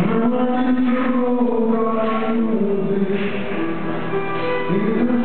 The one who brought music is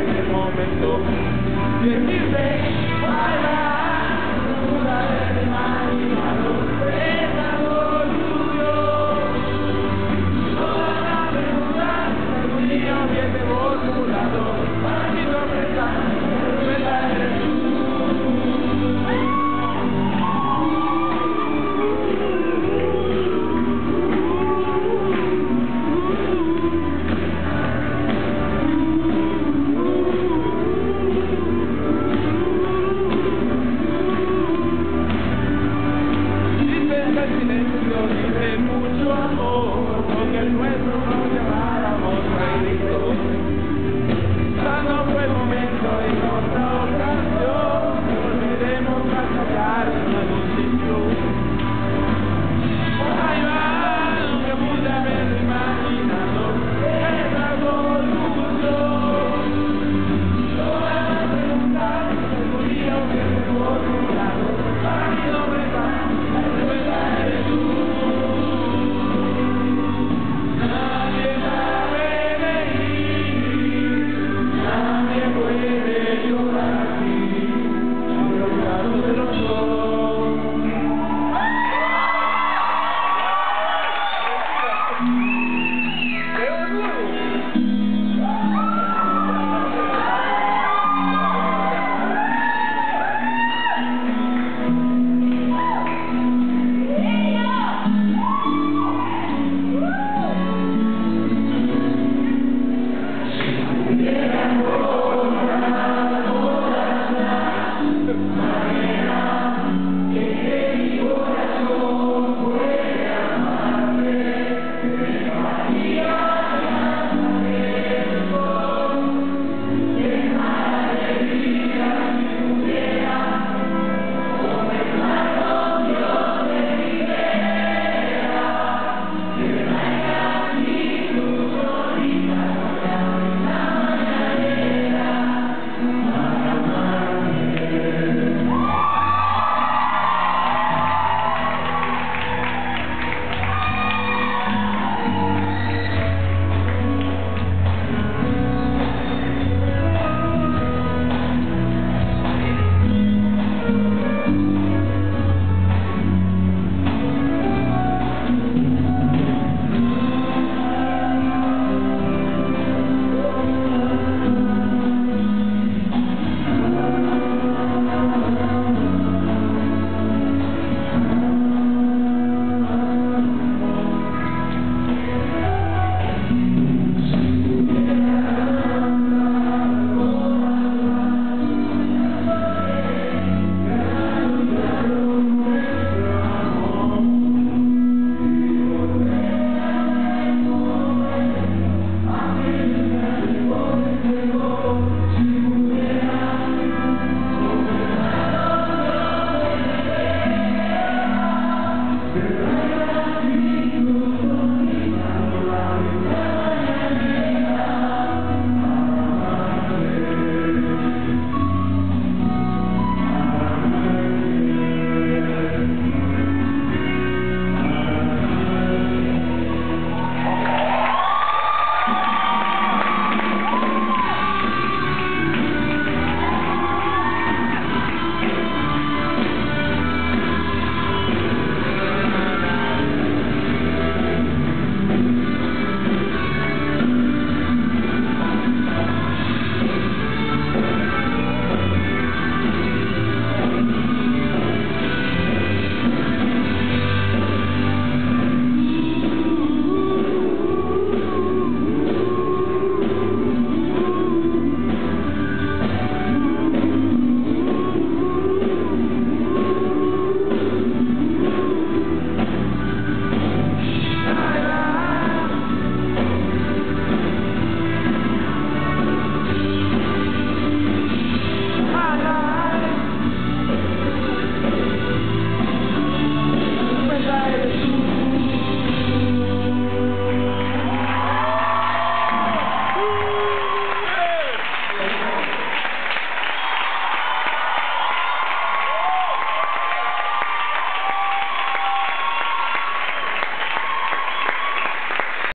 en el momento de decirte,